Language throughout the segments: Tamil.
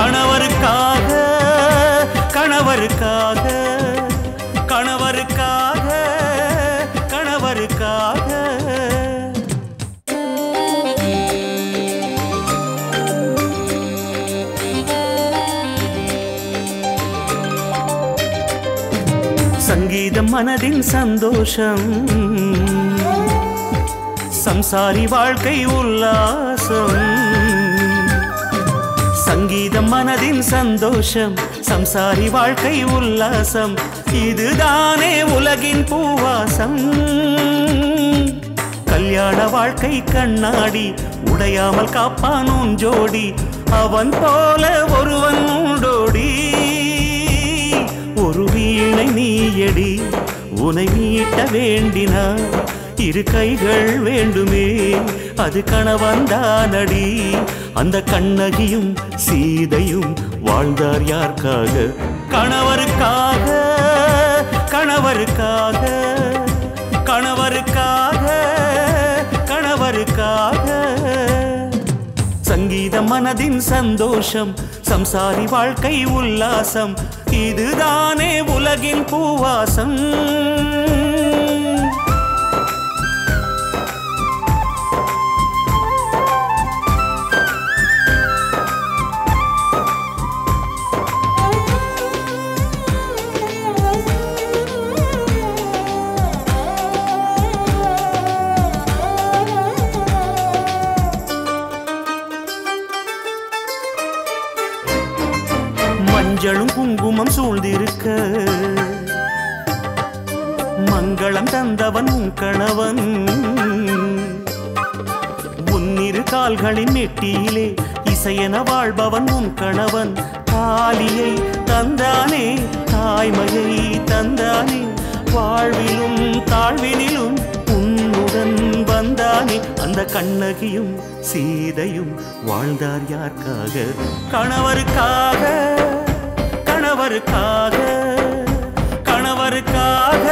கணவருக்காக கணவருக்காக கணவருக்காக கணவருக்காக. சங்கீதம் மனதின் சந்தோஷம் சம்சாரி வாழ்க்கை உல்லாசம். சங்கீதம் மனதின் சந்தோஷம் சம்சாரி வாழ்க்கை உல்லாசம் இதுதானே உலகின் பூவாசம். கல்யாண வாழ்க்கை கண்ணாடி உடையாமல் காப்பானும் ஜோடி அவன் போல ஒருவன் உண்டோடி. ஒரு வீணை நீயடி உனை மீட்ட வேண்டினான் இரு கைகள் வேண்டுமே. அது கணவன்தானடி அந்த கண்ணகியும் சீதையும் வாழ்ந்தார் யாருக்காக? கணவருக்காக கணவருக்காக கணவருக்காக கணவருக்காக. சங்கீத மனதின் சந்தோஷம் சம்சாரி வாழ்க்கை உல்லாசம் இதுதானே உலகின் பூவாசம். கால்களின் இசையென வாழ்பவன் உன் கணவன். தாலியை தந்தானே தாய்மையை தந்தானே. வாழ்விலும் தாழ்வினிலும் உன்னுடன் வந்தானே. அந்த கண்ணகியும் சீதையும் வாழ்ந்தார் யாருக்காக? கணவருக்காக கணவருக்காக கணவருக்காக.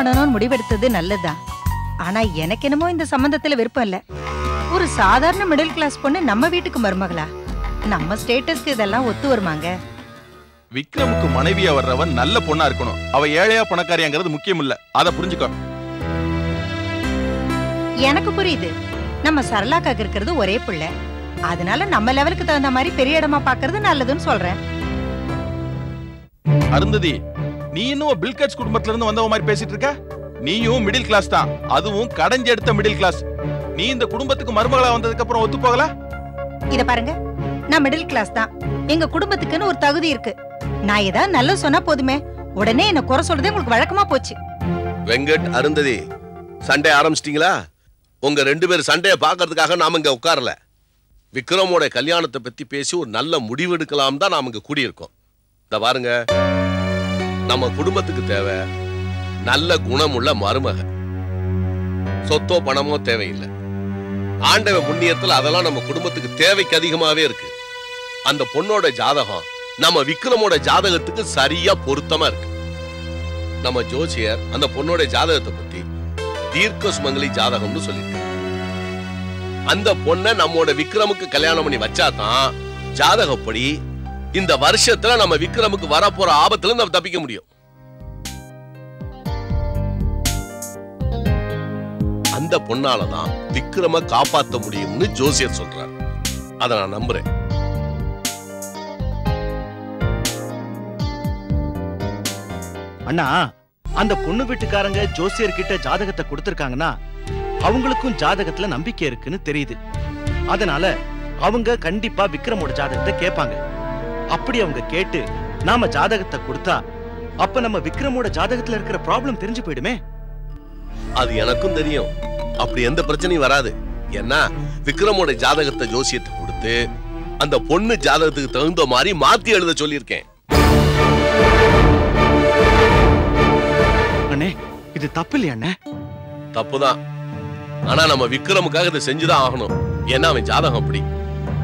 பண்ணணும்னு முடிவெடுத்தது நல்லதுதான். ஆனா எனக்கு என்னமோ இந்த சம்பந்தத்துல விருப்பம் இல்ல. ஒரு சாதாரண மிடில் கிளாஸ் பொண்ணு நம்ம வீட்டுக்கு மருமகளா? நம்ம ஸ்டேட்டஸ்க்கு இதெல்லாம் ஒத்து வருமாங்க? விக்ரமுக்கு மனைவியா வர்றவன் நல்ல பொண்ணா இருக்கணும். அவ ஏழையா பணக்காரியாங்கிறது முக்கியம் இல்ல அத புரிஞ்சுக்கோ. எனக்கு புரியுது. நம்ம சரளாக்காக்கு இருக்கிறது ஒரே பிள்ளை. அதனால நம்ம லெவலுக்கு தகுந்த மாதிரி பெரிய இடமா பாக்குறது நல்லதுன்னு சொல்றேன். அருந்ததி நீ இன்னும் பில்கட்ஸ் குடும்பத்துல இருந்து வந்தவ மாதிரி பேசிட்டு இருக்க? நீயும் மிடில் கிளாஸ் தான். அதுவும் கடைஞ்செடுத்த மிடில் கிளாஸ் நீ இந்த குடும்பத்துக்கு மருமகளா வந்ததுக்கு அப்புறம் ஒத்து போகல? இத பாருங்க. நான் மிடில் கிளாஸ் தான். எங்க குடும்பத்துக்குன்னு ஒரு தகுதி இருக்கு. நான் ஏதாவது நல்லது சொன்னா போதுமே. உடனே என்ன குறை சொல்றதே உங்களுக்கு வழக்கமா போச்சு. வெங்கட் அருந்ததி சண்டே ஆரம்பிச்சிட்டீங்களா? உங்க ரெண்டு பேர் சண்டையை பார்க்கறதுக்காக நாம இங்க உட்காரல. விக்ரமோட கல்யாணத்தை பத்தி பேசி ஒரு நல்ல முடிவு எடுக்கலாம் தான் நாம இங்க கூடியிருக்கோம். இந்த பாருங்க. நம்ம குடும்பத்துக்கு தேவை நல்ல குணமுள்ள மருமக. சொத்தோ பணமோ தேவையில்லை. ஆண்டவ புண்ணியத்தில் அதெல்லாம் நம்ம குடும்பத்துக்கு தேவைக்கு அதிகமாவே இருக்கு. அந்த பொண்ணோட ஜாதகம் நம்ம விக்ரமோட ஜாதகத்துக்கு சரியா பொருத்தமா இருக்கு. நம்ம ஜோசியர் அந்த பொண்ணோட ஜாதகத்தை பத்தி தீர்க்க சுமங்கலி ஜாதகம்னு சொல்லியிருக்காரு. அந்த பொண்ணை நம்மோட விக்ரமுக்கு கல்யாணம் பண்ணி வச்சாதான் ஜாதகப்படி இந்த வருஷத்துல நம்ம விக்ரமுக்கு வரப்போற ஆபத்துல நம்ம தப்பிக்க முடியும். அந்த பொண்ணாலதான் விக்ரம காப்பாத்த முடியும்னு ஜோசியர் சொல்றார். அதை நான் நம்புறேன். அண்ணா அந்த பொண்ணு வீட்டுக்காரங்க ஜோசியர் கிட்ட ஜாதகத்தை கொடுத்திருக்காங்கன்னா அவங்களுக்கும் ஜாதகத்துல நம்பிக்கை இருக்குன்னு தெரியுது. அதனால அவங்க கண்டிப்பா விக்ரமோட ஜாதகத்தை கேட்பாங்க. அப்படி அவங்க கேட்டு நாம ஜாதகத்தை கொடுத்தா அப்ப நம்ம விக்ரமோட ஜாதகத்துல இருக்கிற ப்ராப்ளம் தெரிஞ்சு போயிடுமே. அது எனக்கும் தெரியும். அப்படி எந்த பிரச்சனையும் வராது. ஏன்னா விக்ரமோட ஜாதகத்தை ஜோசியத்தை கொடுத்து அந்த பொண்ணு ஜாதகத்துக்கு தகுந்த மாதிரி மாத்தி எழுத சொல்லியிருக்கேன். அண்ணே இது தப்பு இல்லையா அண்ணே? தப்புதான். ஆனா நம்ம விக்ரமுக்காக இதை செஞ்சுதான் ஆகணும். ஏன்னா அவன் ஜாதகம் அப்படி.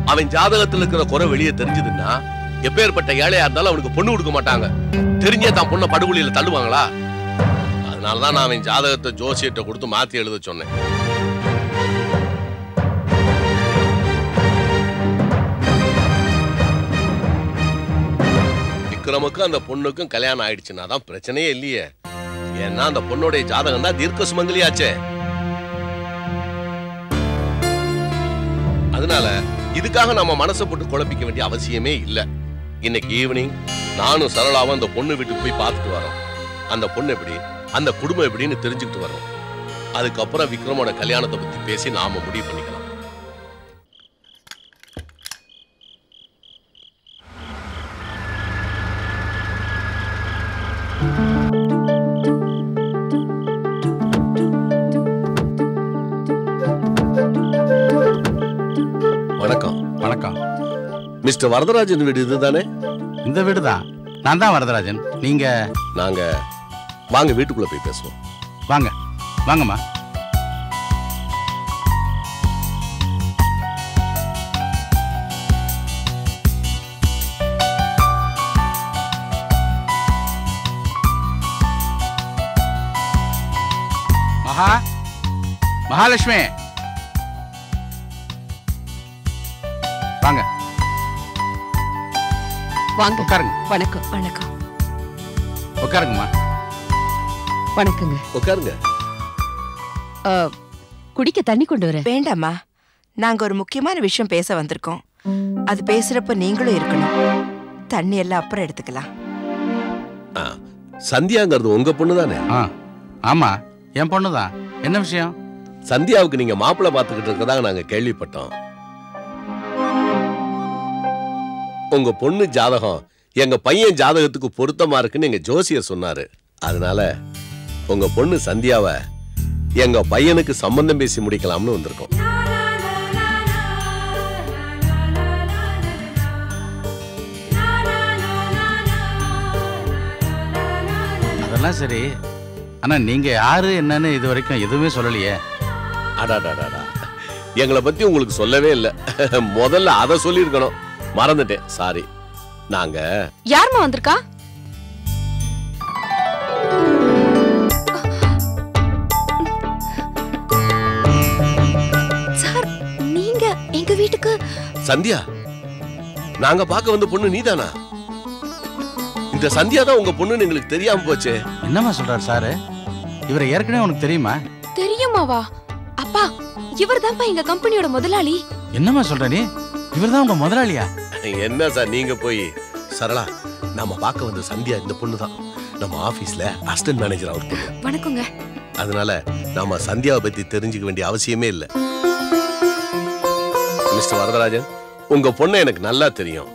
அவன் ஜாதகத்துல இருக்கிற குறை வெளியே தெரிஞ்சதுன்னா எப்பேற்பட்ட ஏழையா இருந்தாலும் அவனுக்கு பொண்ணு கொடுக்க மாட்டாங்க. தெரிஞ்சே தான் பொண்ணை படுகொலியில தள்ளுவாங்களா? அதனாலதான் நான் அவன் ஜாதகத்தை ஜோசியிட்ட கொடுத்து மாத்தி எழுத சொன்னேன். விக்ரமுக்கும் அந்த பொண்ணுக்கும் கல்யாணம் ஆயிடுச்சுன்னா தான் பிரச்சனையே இல்லையே. ஏன்னா அந்த பொண்ணுடைய ஜாதகம் தான் தீர்க்க சுமங்கலியாச்சே அதனால இதுக்காக நம்ம மனசை போட்டு குழப்பிக்க வேண்டிய அவசியமே இல்ல. இன்னைக்கு ஈவினிங் நானும் சரளாவும் அந்த பொண்ணு வீட்டுக்கு போய் பார்த்துட்டு வரோம். அந்த பொண்ணு எப்படி? அந்த குடும்பம் எப்படின்னு தெரிஞ்சுக்கிட்டு வரோம். அதுக்கப்புறம் விக்ரமோட கல்யாணத்தை பத்தி பேசி நாம முடிவு பண்ணிக்கலாம். மிஸ்டர் வரதராஜன் வீடு இதுதானே? இந்த வீடு தான் நான் தான் வரதராஜன். நீங்க? நாங்க வாங்க வீட்டுக்குள்ள போய் பேசுவோம். வாங்க. வாங்கம்மா. மகா? மகாலட்சுமி. வாங்க. உட்காருங்க. வணக்கம். வணக்கம். உட்காருங்கம்மா. வணக்கங்க. உட்காருங்க. குடிக்க தண்ணி கொண்டு வரேன். வேண்டாம்மா. நாங்க ஒரு முக்கியமான விஷயம் பேச வந்திருக்கோம். அது பேசுறப்ப நீங்களும் இருக்கணும். தண்ணி எல்லாம் அப்புறம் எடுத்துக்கலாம். ஆ, சந்தியாங்கிறது உங்க பொண்ணு தானே ஆமா. என் பொண்ணு தான் என்ன விஷயம்? சந்தியாவுக்கு நீங்க மாப்பிள்ளை பார்த்துக்கிட்டு இருக்கதாக நாங்க கேள்விப்பட்டோம். உங்க பொண்ணு ஜாதகம் எங்க பையன் ஜாதகத்துக்கு பொருத்தமா இருக்குன்னு எங்க ஜோசியர் சொன்னாரு. அதனால உங்க பொண்ணு சந்தியாவை எங்க பையனுக்கு சம்பந்தம் பேசி முடிக்கலாம்னு வந்திருக்கோம். அதெல்லாம் சரி. ஆனா நீங்க யாரு என்னன்னு இது வரைக்கும் எதுவுமே சொல்லலையே. அடாடாடாடா. எங்களை பத்தி உங்களுக்கு சொல்லவே இல்லை. முதல்ல அதை சொல்லியிருக்கணும். மறந்துட்டேன். சாரி நாங்க யாரும்மா வந்திருக்கா? சார் நீங்க எங்க வீட்டுக்கு சந்தியா நாங்க பார்க்க வந்த பொண்ணு நீதானா? இந்த சந்தியா தான் உங்க பொண்ணுன்னு எங்களுக்கு தெரியாம போச்சே. என்னம்மா சொல்றாரு சாரு? இவரை ஏற்கனவே உனக்கு தெரியுமா? தெரியுமாவா? அப்பா இவர்தான்ப்பா எங்க கம்பெனியோட முதலாளி. என்னம்மா சொல்ற நீ? இவர்தான் உங்க முதலாளியா? என்ன சார் நீங்க போய்? சரளா நாம பார்க்க வந்த சந்தியா இந்த பொண்ணு தான் நம்ம ஆபீஸ்ல அசிஸ்டன்ட் மேனேஜர் பொண்ணு. வணக்கங்க. அதனால நாம சந்தியாவை பத்தி தெரிஞ்சுக்க வேண்டிய அவசியமே இல்லை. மிஸ்டர் வரதராஜன் உங்க பொண்ணை எனக்கு நல்லா தெரியும்.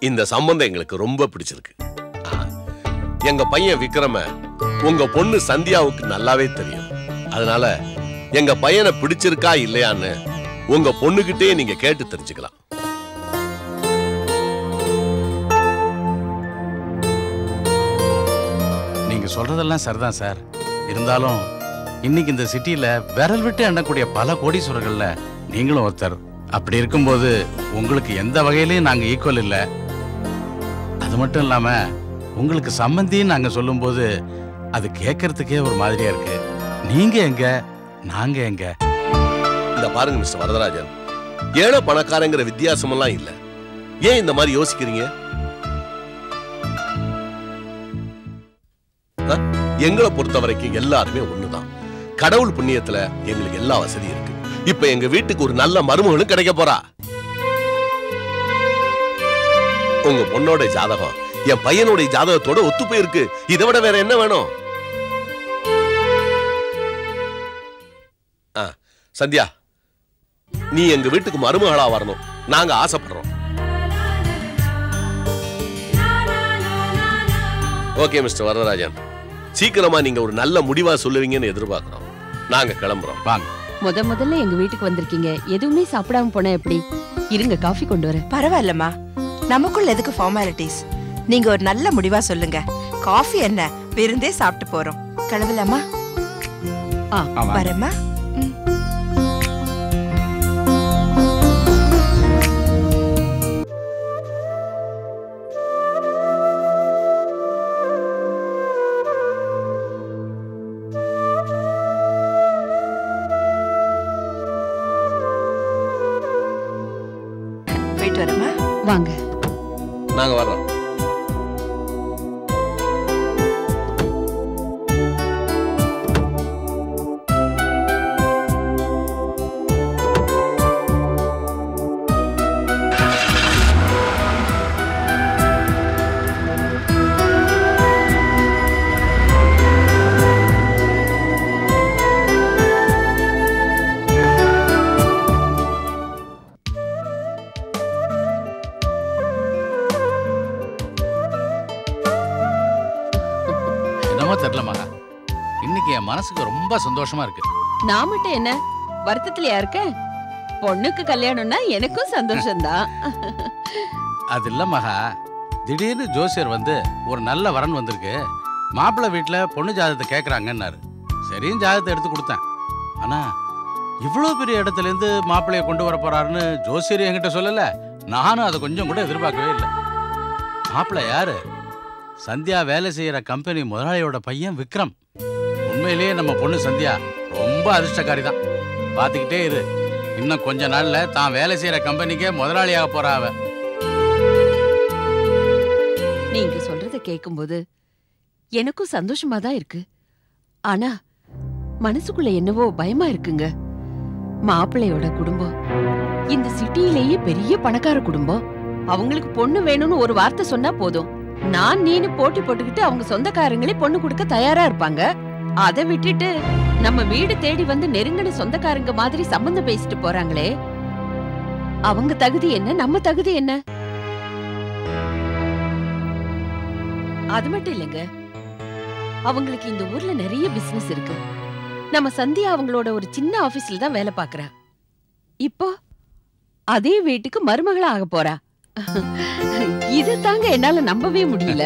இந்த சம்பந்தம் எங்களுக்கு ரொம்ப பிடிச்சிருக்கு. எங்க பையன் விக்ரம உங்க பொண்ணு சந்தியாவுக்கு நல்லாவே தெரியும். அதனால எங்க பையனை பிடிச்சிருக்கா இல்லையான்னு உங்க பொண்ணுகிட்டே நீங்க கேட்டு தெரிஞ்சுக்கலாம். நீங்கள் சொல்றதெல்லாம் சரிதான் சார். இருந்தாலும் இன்னைக்கு இந்த சிட்டியில் விரல் விட்டு எண்ணக்கூடிய பல கோடீஸ்வரர்களில் நீங்களும் ஒருத்தர். அப்படி இருக்கும்போது உங்களுக்கு எந்த வகையிலையும் நாங்க ஈக்குவல் இல்லை. அது மட்டும் இல்லாம உங்களுக்கு சம்மந்தின்னு நாங்க சொல்லும்போது அது கேட்கறதுக்கே ஒரு மாதிரியா இருக்கு. நீங்க எங்க நாங்க எங்க? இந்த பாருங்க மிஸ்டர் வரதராஜன். ஏழை பணக்காரங்கிற வித்தியாசமெல்லாம் இல்ல. ஏன் இந்த மாதிரி யோசிக்கிறீங்க? எங்களை பொறுத்த வரைக்கும் எல்லாருமே ஒண்ணுதான். கடவுள் புண்ணியத்துல எங்களுக்கு எல்லா வசதியும் இருக்கு. இப்ப எங்க வீட்டுக்கு ஒரு நல்ல மருமகனும் கிடைக்க போறா. உங்க பொண்ணோட ஜாதகம் என் பையனுடைய ஜாதகத்தோட ஒத்து போயிருக்கு. இதை விட வேற என்ன வேணும்? ஆ, சந்தியா நீ எங்க வீட்டுக்கு மருமகளா வரணும். நாங்க ஆசைப்படுறோம். Okay mister Varadarajan. சீக்கிரமா நீங்க ஒரு நல்ல முடிவா சொல்லுவீங்கன்னு எதிர்பார்க்கிறோம். நாங்க கிளம்புறோம். வாங்க. முத முதல்ல எங்க வீட்டுக்கு வந்திருக்கீங்க. எதுவுமே சாப்பிடாம போனா எப்படி? இருங்க காஃபி கொண்டு வரேன். பரவாயில்லம்மா. நமக்குள்ள எதுக்கு ஃபார்மாலிட்டிஸ் நீங்க ஒரு நல்ல முடிவா சொல்லுங்க. காஃபி என்ன? விருந்தே சாப்பிட்டு போறோம். கிளம்பலாமா? ஆமா ரொம்ப சந்தோஷமா இருக்கு. நான் மட்டும் என்ன? வருத்தத்திலயா இருக்கேன் பொண்ணுக்கு கல்யாணம்னா எனக்கும் சந்தோஷம்தான் அது இல்ல மகா திடீர்னு ஜோசியர் வந்து ஒரு நல்ல வரன் வந்திருக்கு. மாப்பிள்ளை வீட்டுல பொண்ணு ஜாதகத்தை கேட்கறாங்கன்னாரு சரியும் ஜாதகத்தை எடுத்து கொடுத்தேன். ஆனா இவ்வளோ பெரிய இடத்துல இருந்து மாப்பிள்ளைய கொண்டு வர போறாருன்னு ஜோசியர் என்கிட்ட சொல்லல. நானும் அதை கொஞ்சம் கூட எதிர்பார்க்கவே இல்லை. மாப்பிள்ளை யாரு? சந்தியா வேலை செய்யற கம்பெனி முதலாளியோட பையன் விக்ரம். உண்மையிலேயே நம்ம பொண்ணு சந்தியா ரொம்ப அதிர்ஷ்டக்காரி தான் பார்த்துக்கிட்டே இரு. இன்னும் கொஞ்ச நாள்ல தான் வேலை செய்யற கம்பெனிக்கே முதலாளியாக போறா அவ. நீங்க சொல்றத கேக்கும்போது எனக்கும் சந்தோஷமா தான் இருக்கு. ஆனா மனசுக்குள்ள என்னவோ பயமா இருக்குங்க. மாப்பிள்ளையோட குடும்பம். இந்த சிட்டியிலேயே பெரிய பணக்கார குடும்பம். அவங்களுக்கு பொண்ணு வேணும்னு ஒரு வார்த்தை சொன்னா போதும். நான் நீனு போட்டி போட்டுக்கிட்டு அவங்க சொந்தக்காரங்களே பொண்ணு கொடுக்க தயாரா இருப்பாங்க. அதை விட்டுட்டு நம்ம வீடு தேடி வந்து நெருங்கின சொந்தக்காரங்க மாதிரி சம்பந்தம் பேசிட்டு போறாங்களே. அவங்க தகுதி என்ன? நம்ம தகுதி என்ன? அது மட்டும் இல்லைங்க. அவங்களுக்கு இந்த ஊர்ல நிறைய பிசினஸ் இருக்கு. நம்ம சந்தியா அவங்களோட ஒரு சின்ன ஆபீஸ்ல தான் வேலை பாக்குறா இப்போ அதே வீட்டுக்கு மருமகளா ஆக போறா. இது தாங்க என்னால நம்பவே முடியல.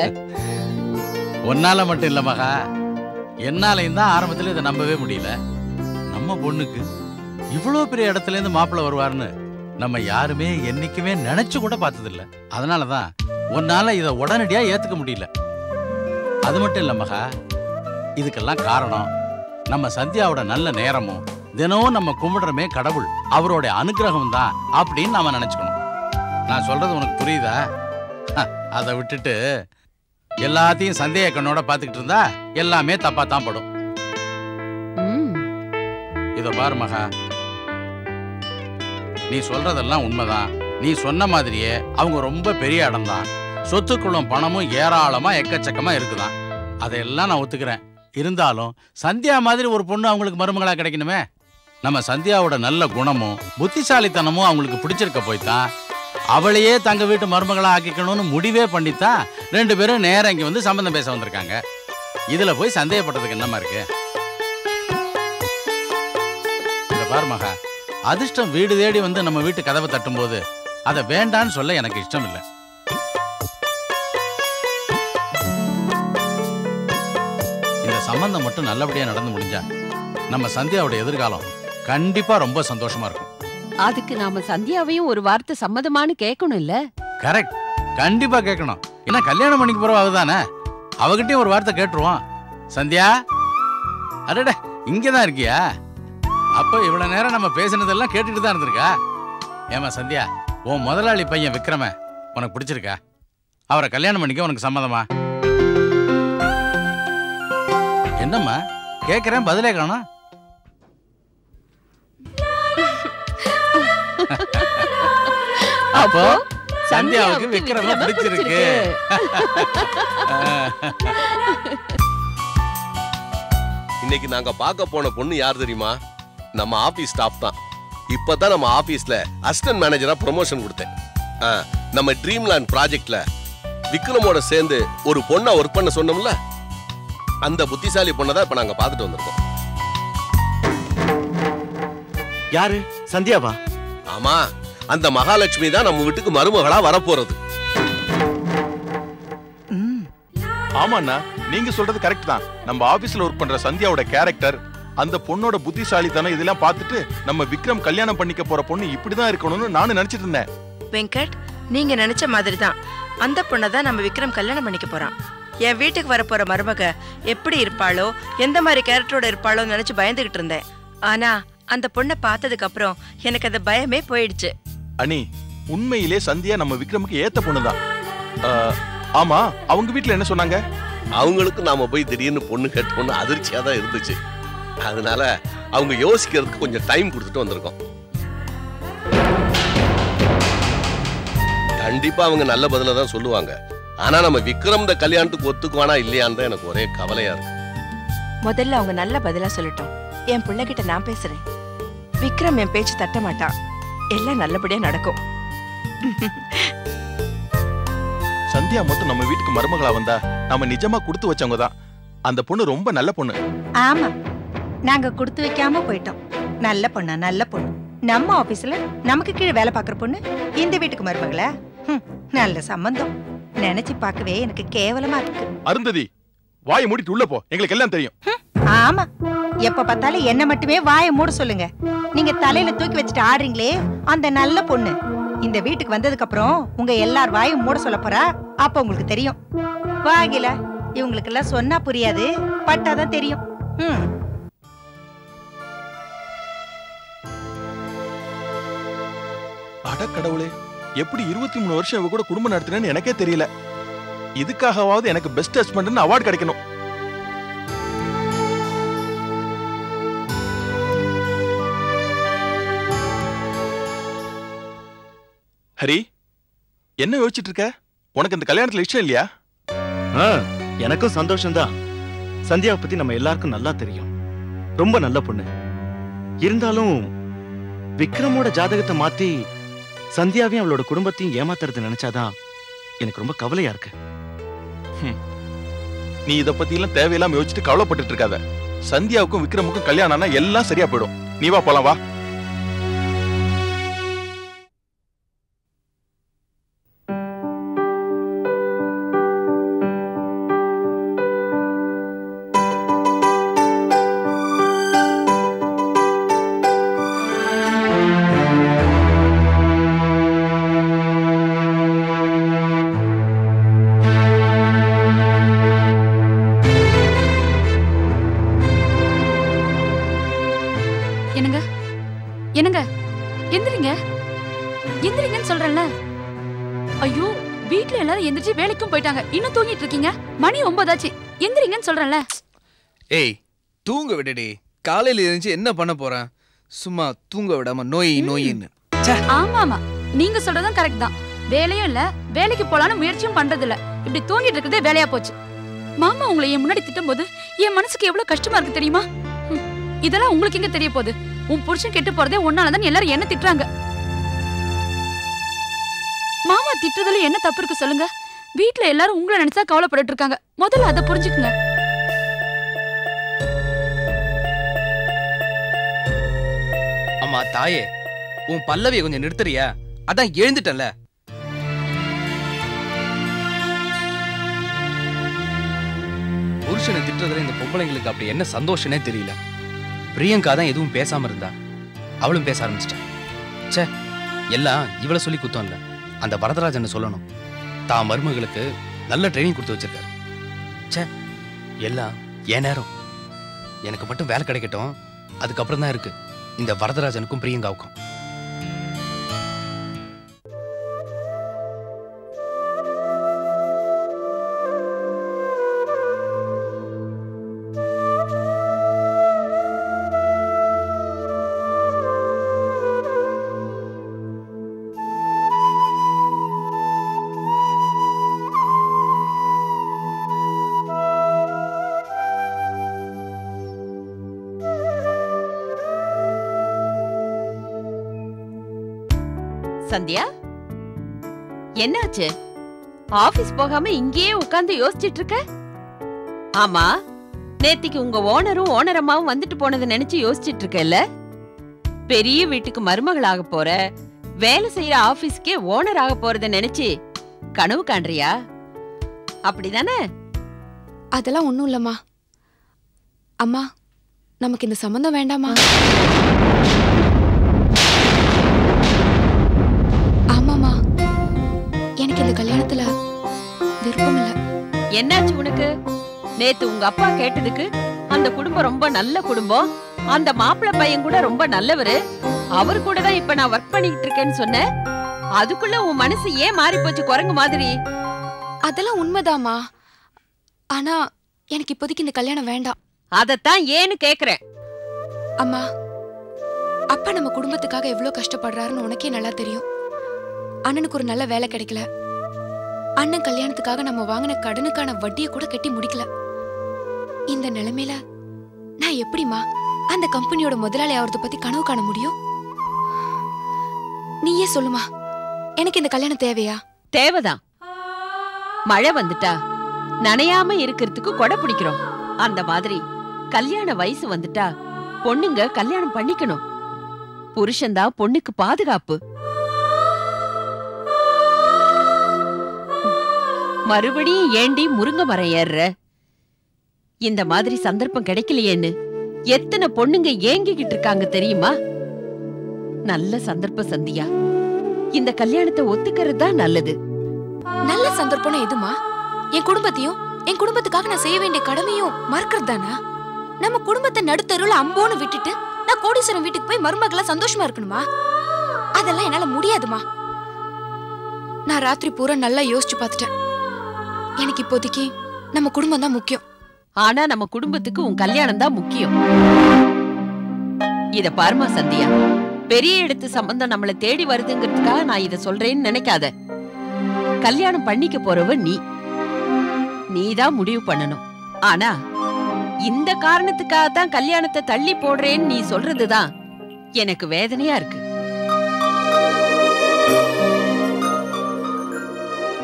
உன்னால மட்டும் இல்ல மகா. என்னாலையும் தான் ஆரம்பத்தில் இதை நம்பவே முடியல. நம்ம பொண்ணுக்கு இவ்வளோ பெரிய இடத்துலேருந்து மாப்பிள்ளை வருவாருன்னு நம்ம யாருமே என்னைக்குமே நினைச்சு கூட பார்த்ததில்ல. அதனால தான் உன்னால இதை உடனடியாக ஏற்றுக்க முடியல. அது மட்டும் இல்ல மகா இதுக்கெல்லாம் காரணம் நம்ம சந்தியாவோட நல்ல நேரமும் தினமும் நம்ம கும்பிடுறமே கடவுள் அவரோட அனுகிரகம் தான் அப்படின்னு நாம நினைச்சுக்கணும். நான் சொல்றது உனக்கு புரியுதா? அதை விட்டுட்டு எல்லாத்தையும் சந்தேக கண்ணோட பார்த்துக்கிட்டு இருந்தா எல்லாமே தப்பா தான் படும். இத பாரு மகா. நீ சொல்றதெல்லாம் உண்மைதான். நீ சொன்ன மாதிரியே அவங்க ரொம்ப பெரிய இடம்தான். சொத்துக்களும் பணமும் ஏராளமா எக்கச்சக்கமா இருக்குதான். அதையெல்லாம் நான் ஒத்துக்கிறேன். இருந்தாலும் சந்தியா மாதிரி ஒரு பொண்ணு அவங்களுக்கு மருமகளா கிடைக்கணுமே? நம்ம சந்தியாவோட நல்ல குணமும் புத்திசாலித்தனமும் அவங்களுக்கு பிடிச்சிருக்க போய்தான் அவளையே தங்க வீட்டு மருமகளா ஆக்கிக்கணும்னு முடிவே பண்ணித்தான் ரெண்டு பேரும் நேரம் இங்க வந்து சம்பந்தம் பேச வந்திருக்காங்க. இதுல போய் சந்தேகப்பட்டதுக்கு என்னமா இருக்கு? இத பாரு மகா அதிர்ஷ்டம் வீடு தேடி வந்து நம்ம வீட்டு கதவை தட்டும்போது அதை வேண்டான்னு சொல்ல எனக்கு இஷ்டம் இல்லை இந்த சம்பந்தம் மட்டும் நல்லபடியா நடந்து முடிஞ்சா நம்ம சந்தியாவோட எதிர்காலம் கண்டிப்பா ரொம்ப சந்தோஷமா இருக்கும். அதுக்கு நாம சந்தியாவையும் ஒரு வார்த்தை சம்மதமான்னு கேட்கணும் இல்ல கரெக்ட் கண்டிப்பா கேட்கணும். ஏன்னா கல்யாணம் பண்ணிக்க போறோம் அவதானே? அவகிட்டயும் ஒரு வார்த்தை கேட்டுருவோம். சந்தியா? அடட இங்கதான் இருக்கியா? அப்ப இவ்வளவு நேரம் நம்ம பேசினதெல்லாம் கேட்டுட்டு தான் இருந்திருக்கா? ஏமா சந்தியா உன் முதலாளி பையன் விக்ரம உனக்கு பிடிச்சிருக்கா? அவரை கல்யாணம் பண்ணிக்க உனக்கு சம்மதமா? என்னம்மா? கேக்குறேன் பதிலே காணும். அப்போ சந்தியாவுக்கு விக்ரம பிடிச்சிருக்கு. இன்னைக்கு நாங்க பார்க்க போன பொண்ணு யார் தெரியுமா? நம்ம ஆபீஸ் ஸ்டாஃப் தான். இப்பதான் நம்ம ஆபீஸ்ல அசிஸ்டன்ட் மேனேஜரா ப்ரொமோஷன் கொடுத்தேன். நம்ம ட்ரீம்லேண்ட் ப்ராஜெக்ட்ல விக்ரமோட சேர்ந்து ஒரு பொண்ணை ஒர்க் பண்ண சொன்னோம்ல? அந்த புத்திசாலி பொண்ணை தான் இப்ப நாங்க பார்த்துட்டு வந்திருக்கோம். யாரு? சந்தியாவா? ஆமா அந்த மகாலட்சுமி தான் நம்ம வீட்டுக்கு மருமகளா வரப்போறது. ஆமாண்ணா நீங்க சொல்றது கரெக்ட் தான். நம்ம ஆபீஸ்ல ஒர்க் பண்ற சந்தியாவோட கேரக்டர் அந்த பொண்ணோட புத்திசாலித்தனம் இதெல்லாம் பார்த்துட்டு நம்ம விக்ரம் கல்யாணம் பண்ணிக்க போற பொண்ணு இப்படிதான் இருக்கணும்னு நானும் நினைச்சிட்டு இருந்தேன். வெங்கட் நீங்க நினைச்ச மாதிரி தான் அந்த பொண்ணை தான் நம்ம விக்ரம் கல்யாணம் பண்ணிக்க போறான். என் வீட்டுக்கு வரப்போற மருமக எப்படி இருப்பாளோ எந்த மாதிரி கேரக்டரோட இருப்பாளோ நினைச்சு பயந்துகிட்டு இருந்தேன். ஆனா அந்த பொண்ணை பார்த்ததுக்கு அப்புறம் எனக்கு அந்த பயமே போயிடுச்சு. அனி உண்மையிலே சந்தியா நம்ம விக்ரமுக்கு ஏத்த பொண்ணுதான். ஆமா அவங்க வீட்ல என்ன சொன்னாங்க? அவங்களுக்கு நாம போய் திடீர்னு பொண்ணு கேட்டோம்னு அதிர்ச்சியா தான் இருந்துச்சு. அதனால அவங்க யோசிக்கிறதுக்கு கொஞ்சம் டைம் கொடுத்துட்டு வந்திருக்கோம். கண்டிப்பா அவங்க நல்ல பதில தான் சொல்லுவாங்க. ஆனா நம்ம விக்ரம் இந்த கல்யாணத்துக்கு ஒத்துக்குவானா இல்லையான்னு தான் எனக்கு ஒரே கவலையா இருக்கு. முதல்ல அவங்க நல்ல பதிலா சொல்லட்டும். என் பிள்ளைகிட்ட நான் பேசுறேன். விக்ரம் என் பேச்சு தட்ட மாட்டான் எல்லாம் நல்லபடியா நடக்கும். சந்தியா மட்டும் நம்ம வீட்டுக்கு மருமகளா வந்தா நம்ம நிஜமா கொடுத்து வச்சவங்க தான். அந்த பொண்ணு ரொம்ப நல்ல பொண்ணு. ஆமா. நாங்க கொடுத்து வைக்காம போயிட்டோம். நல்ல பொண்ணா நல்ல பொண்ணு. நம்ம ஆபீஸ்ல நமக்கு கீழே வேலை பார்க்குற பொண்ணு இந்த வீட்டுக்கு மருமகளா? ஹம், நல்ல சம்பந்தம். நினைச்சு பார்க்கவே எனக்கு கேவலமா இருக்கு. அருந்ததி வாயை மூடிட்டு உள்ள போ. எங்களுக்கு எல்லாம் தெரியும். ஆமா. எப்ப பார்த்தாலும் என்ன மட்டுமே வாயை மூட சொல்லுங்க. நீங்க தலையில தூக்கி வச்சுட்டு ஆடுறீங்களே அந்த நல்ல பொண்ணு. இந்த வீட்டுக்கு வந்ததுக்கு அப்புறம் உங்க எல்லார் வாயும் மூட சொல்ல போறா அப்ப உங்களுக்கு தெரியும். வாகில இவங்களுக்கு எல்லாம் சொன்னா புரியாது பட்டாதான் தெரியும். ம். அட கடவுளே எப்படி இருபத்தி மூணு வருஷம் இவ கூட குடும்பம் நடத்தினேன்னு எனக்கே தெரியல. இதுக்காகவாவது எனக்கு பெஸ்ட் ஹஸ்பண்ட்னு அவார்டு கிடைக்கணும். ஹரி என்ன யோசிச்சுட்டு இருக்க உனக்கு இந்த கல்யாணத்துல இஷ்டம் இல்லையா? ஆ, எனக்கும் சந்தோஷம்தான். சந்தியாவை பத்தி நம்ம எல்லாருக்கும் நல்லா தெரியும். ரொம்ப நல்ல பொண்ணு. இருந்தாலும் விக்ரமோட ஜாதகத்தை மாத்தி சந்தியாவையும் அவளோட குடும்பத்தையும் ஏமாத்துறது நினைச்சாதான் எனக்கு ரொம்ப கவலையா இருக்கு. நீ இத பத்தி எல்லாம் தேவையில்லாம யோசிச்சுட்டு கவலைப்பட்டுட்டு இருக்காத சந்தியாவுக்கும் விக்ரமுக்கும் கல்யாணம் ஆனா எல்லாம் சரியா போயிடும். நீ வா போலாம் வா. சொல்றேன்ல. ஏய் தூங்க விடுடி. காலையில எழுந்துச்சு என்ன பண்ண போறேன் சும்மா தூங்க விடாம நோய் நோயின்னு. ஆமா ஆமா நீங்க சொல்றதும் கரெக்ட் தான். வேலையும் இல்ல வேலைக்கு போலான்னு முயற்சியும் பண்றது இல்ல இப்படி தூங்கிட்டு இருக்கிறதே வேலையா போச்சு. மாமா உங்களை என் முன்னாடி திட்டும் போது என் மனசுக்கு எவ்வளவு கஷ்டமா இருக்கு தெரியுமா? இதெல்லாம் உங்களுக்கு எங்க தெரிய போகுது? உன் புருஷன் கெட்டு போறதே ஒன்னாலதான் எல்லாரும் என்ன திட்டுறாங்க? மாமா திட்டுறதுல என்ன தப்பு இருக்கு சொல்லுங்க? வீட்ல எல்லாரும் உங்களை நினைச்சா கவலைப்பட்டுட்டு இருக்காங்க. முதல்ல அதை புரிஞ்சுக்குங்க. அம்மா தாயே. உன் பல்லவியை கொஞ்சம் நிறுத்துறியா? அதான் எழுந்துட்டல புருஷனை திட்டுறதுல இந்த பொம்பளைங்களுக்கு அப்படி என்ன சந்தோஷனே தெரியல. பிரியங்கா தான் எதுவும் பேசாம இருந்தா. அவளும் பேச ஆரம்பிச்சிட்டா. ச்சே எல்லாம் இவளை சொல்லி குத்தம் இல்லை அந்த வரதராஜன் சொல்லணும். தான் மருமகளுக்கு நல்ல ட்ரைனிங் கொடுத்து வச்சிருக்காரு. ச்சே எல்லாம் என் நேரம். எனக்கு மட்டும் வேலை கிடைக்கட்டும். அதுக்கப்புறம் தான் இருக்கு. இந்த வரதராஜனுக்கும் பிரியங்காவுக்கும். சந்தியா? என்னாச்சு? ஆபீஸ் போகாம இங்கேயே உட்கார்ந்து யோசிச்சிட்டு இருக்க ஆமா நேத்திக்கு உங்க ஓனரும் ஓனர் அம்மாவும் வந்துட்டு போனதை நினைச்சு யோசிச்சிட்டு இருக்கல பெரிய வீட்டுக்கு மருமகளாக போற வேலை செய்யற ஆபீஸ்க்கே ஓனர் ஆக போறத நினைச்சு கனவு காண்றியா? அப்படிதானே? அதெல்லாம் ஒண்ணும் இல்லம்மா. அம்மா நமக்கு இந்த சம்மந்தம் வேண்டாமா என்னாச்சு உனக்கு? நேத்து உங்க அப்பா கேட்டதுக்கு அந்த குடும்பம் ரொம்ப நல்ல குடும்பம். அந்த மாப்பிள்ளை பையன் கூட ரொம்ப நல்லவரு. அவர் கூட தான் இப்ப நான் ஒர்க் பண்ணிட்டு இருக்கேன்னு சொன்னேன். அதுக்குள்ள உன் மனசு ஏன் மாறி போச்சு குரங்கு மாதிரி? அதெல்லாம் உண்மைதாம்மா. ஆனா எனக்கு இப்போதைக்கு இந்த கல்யாணம் வேண்டாம். அதத்தான் ஏன்னு கேக்குறேன். அம்மா அப்பா நம்ம குடும்பத்துக்காக எவ்வளவு கஷ்டப்படுறாருன்னு உனக்கே நல்லா தெரியும். அண்ணனுக்கு ஒரு நல்ல வேலை கிடைக்கல. அண்ணன் கல்யாணத்துக்காக நம்ம வாங்கின கடனுக்கான வட்டியை கூட கட்டி முடிக்கல. இந்த நிலைமையில நான் எப்படிம்மா அந்த கம்பெனியோட முதலாளி ஆவறத பத்தி கனவு காண முடியும்? நீயே சொல்லுமா எனக்கு இந்த கல்யாணம் தேவையா? தேவைதான். மழை வந்துட்டா நனையாம இருக்கிறதுக்கு கொடை பிடிக்கிறோம். அந்த மாதிரி கல்யாண வயசு வந்துட்டா பொண்ணுங்க கல்யாணம் பண்ணிக்கணும். புருஷன்தான் பொண்ணுக்கு பாதுகாப்பு. மறுபடியும் ஏண்டி முருங்க மரம் ஏறுற இந்த மாதிரி சந்தர்ப்பம் கிடைக்கலையேன்னு எத்தனை பொண்ணுங்க ஏங்கிக்கிட்டு இருக்காங்க தெரியுமா? நல்ல சந்தர்ப்ப சந்தியா. இந்த கல்யாணத்தை ஒத்துக்கிறது தான் நல்லது. நல்ல சந்தர்ப்பம் எதுமா? என் குடும்பத்தையும் என் குடும்பத்துக்காக நான் செய்ய வேண்டிய கடமையும் மறக்கிறது தானா நம்ம குடும்பத்தை நடுத்தருவுல அம்போன்னு விட்டுட்டு நான் கோடீஸ்வரன் வீட்டுக்கு போய் மருமகளா சந்தோஷமா இருக்கணுமா? அதெல்லாம் என்னால முடியாதுமா. நான் ராத்திரி பூரா நல்லா யோசிச்சு பார்த்துட்டேன். எனக்கு இப்போதைக்கு நம்ம குடும்பம் தான் முக்கியம். ஆனா நம்ம குடும்பத்துக்கு உன் கல்யாணம் தான் முக்கியம். இத பாருமா சந்தியா. பெரிய இடத்து சம்பந்தம் நம்மள தேடி வருதுங்கிறதுக்காக நான் இத சொல்றேன்னு நினைக்காத. கல்யாணம் பண்ணிக்க போறவ நீ. நீதான் முடிவு பண்ணணும். ஆனா இந்த காரணத்துக்காக தான் கல்யாணத்தை தள்ளி போடுறேன்னு நீ சொல்றதுதான் எனக்கு வேதனையா இருக்கு.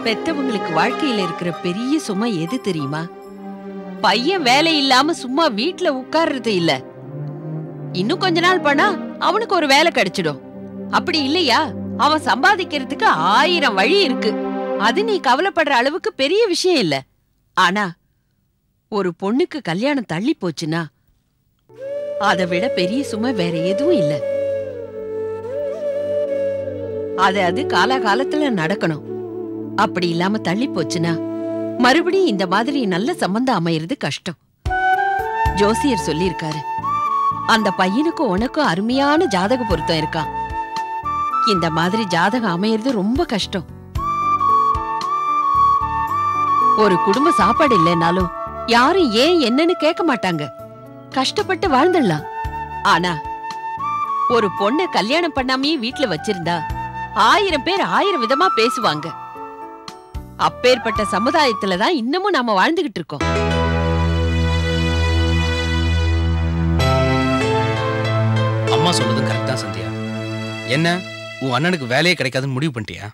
பெத்தவங்களுக்கு வாழ்க்கையில இருக்கிற பெரிய சுமை எது தெரியுமா? பையன் வேலை இல்லாம சும்மா வீட்டுல உட்கார்றது இல்ல. இன்னும் கொஞ்ச நாள் பண்ணா அவனுக்கு ஒரு வேலை கிடைச்சிடும். அப்படி இல்லையா? அவன் சம்பாதிக்கிறதுக்கு ஆயிரம் வழி இருக்கு. அது நீ கவலைப்படுற அளவுக்கு பெரிய விஷயம் இல்ல. ஆனா ஒரு பொண்ணுக்கு கல்யாணம் தள்ளி போச்சுன்னா அதை விட பெரிய சுமை வேற எதுவும் இல்ல. அது அது காலாகாலத்துல நடக்கணும். அப்படி இல்லாம தள்ளி போச்சுன்னா மறுபடியும் இந்த மாதிரி நல்ல சம்பந்தம் அமையறது கஷ்டம். ஜோசியர் சொல்லியிருக்காரு. அந்த பையனுக்கும் உனக்கும் அருமையான ஜாதக பொருத்தம் இருக்கான் இந்த மாதிரி ஜாதகம் அமையறது ரொம்ப கஷ்டம். ஒரு குடும்ப சாப்பாடு இல்லைனாலும் யாரும் ஏன் என்னன்னு கேட்க மாட்டாங்க. கஷ்டப்பட்டு வாழ்ந்துடலாம். ஆனா ஒரு பொண்ணை கல்யாணம் பண்ணாமயே வீட்டுல வச்சிருந்தா ஆயிரம் பேர் ஆயிரம் விதமா பேசுவாங்க. அப்பேற்பட்ட சமுதாயத்துல தான் இன்னமும் நாம வாழ்ந்துகிட்டு இருக்கோம். அம்மா சொல்றது கரெக்ட் தான் சந்தியா. என்ன உன் அண்ணனுக்கு வேலையே கிடைக்காதுன்னு முடிவு பண்ணிட்டியா?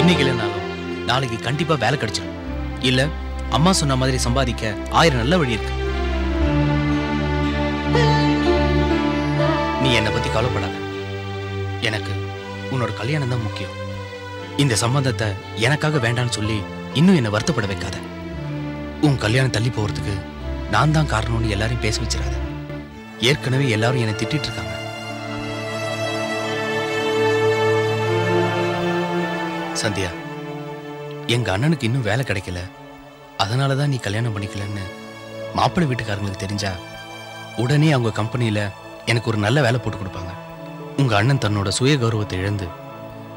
இன்னைக்கு இல்லைனாலும் நாளைக்கு கண்டிப்பா வேலை கிடைச்சிடும் இல்ல அம்மா சொன்ன மாதிரி சம்பாதிக்க ஆயிரம் நல்ல வழி இருக்கு. நீ என்னை பத்தி கவலைப்படாத. எனக்கு உன்னோட கல்யாணம் தான் முக்கியம். இந்த சம்பந்தத்தை எனக்காக வேண்டான்னு சொல்லி இன்னும் என்னை வருத்தப்பட வைக்காத. உன் கல்யாணம் தள்ளி போறதுக்கு நான் தான் காரணம்னு எல்லாரையும் பேச வச்சிடாத. ஏற்கனவே எல்லாரும் என்னை திட்டிட்டு இருக்காங்க. சந்தியா எங்க அண்ணனுக்கு இன்னும் வேலை கிடைக்கல. அதனால தான் நீ கல்யாணம் பண்ணிக்கலன்னு மாப்பிள்ளை வீட்டுக்காரங்களுக்கு தெரிஞ்சா உடனே அவங்க கம்பெனியில எனக்கு ஒரு நல்ல வேலை போட்டு கொடுப்பாங்க. உங்க அண்ணன் தன்னோட சுய கௌரவத்தை இழந்து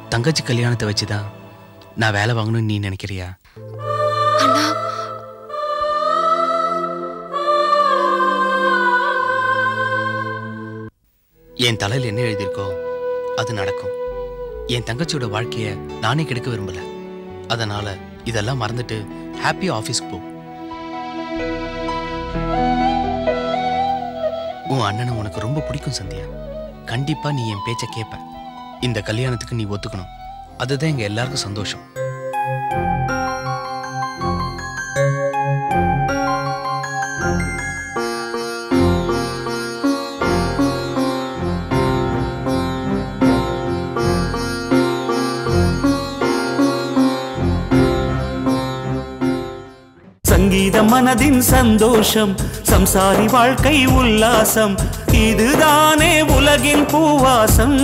தங்கச்சி கல்யாணத்தை வச்சுதான் நான் வேலை வாங்கணும்னு நீ நினைக்கிறியா? என் தலையில் என்ன எழுதியிருக்கோ அது நடக்கும். என் தங்கச்சியோட வாழ்க்கைய நானே கெடுக்க விரும்பல. அதனால இதெல்லாம் மறந்துட்டு ஹாப்பி ஆஃபீஸ்க்கு போ. உன் அண்ணனை உனக்கு ரொம்ப பிடிக்கும் சந்தியா. கண்டிப்பா நீ என் பேச்ச கேட்ப இந்த கல்யாணத்துக்கு நீ ஒத்துக்கணும். அதுதான் எங்க எல்லாருக்கும் சந்தோஷம். மனதின் சந்தோஷம். சம்சாரி வாழ்க்கை உல்லாசம். இதுதானே உலகின் பூவாசம்.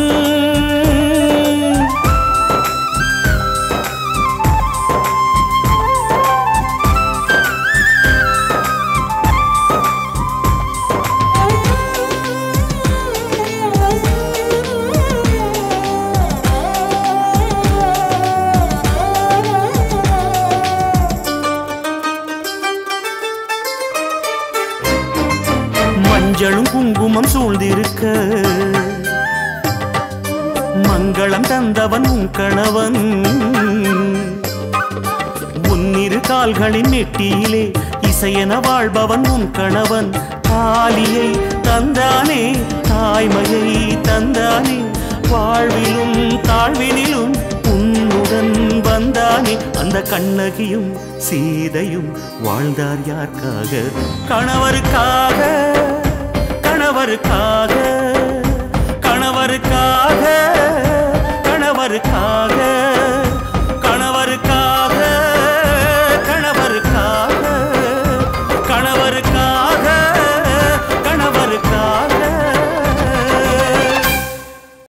மஞ்சளும் குங்குமம் சூழ்ந்திருக்க. மங்களம் தந்தவன் உன் கணவன். உன்னிரு கால்களின் நெட்டியிலே இசையென வாழ்பவன் உன் கணவன். தாலியை தந்தானே தாய்மையை தந்தானே. வாழ்விலும் தாழ்வினிலும் உன்னுடன் வந்தானே. அந்த கண்ணகியும் சீதையும் வாழ்ந்தார் யாருக்காக? கணவருக்காக. கணவருக்காக கணவருக்காக கணவருக்காக.